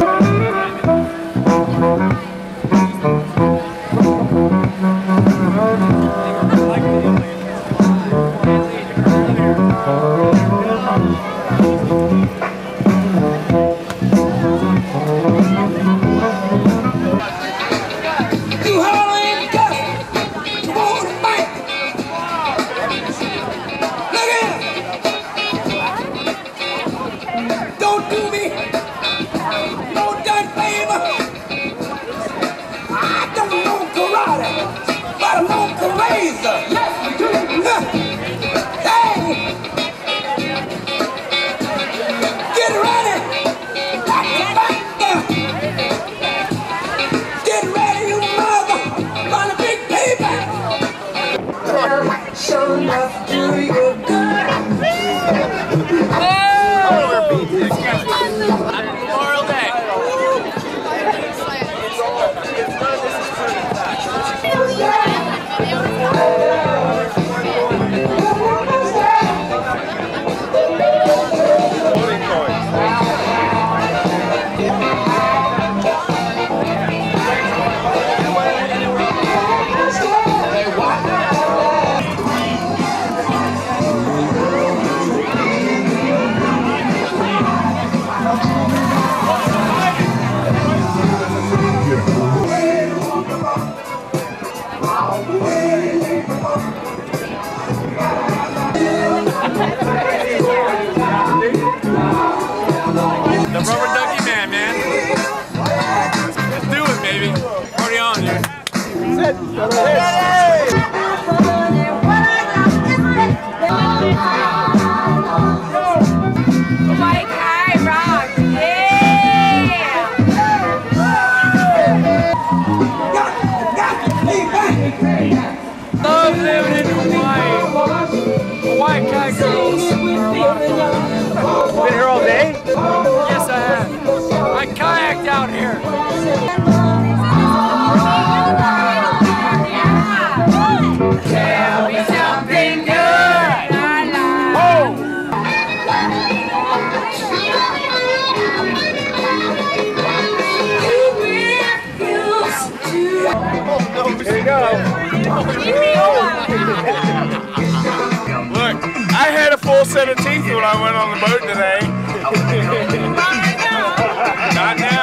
You Memorial rubber ducky man, man. Let's do it, baby. Party on, dude. White High Rock, yeah! Got, got, hey, back. Love living in Hawaii. Look, I had a full set of teeth when I went on the boat today. Not now.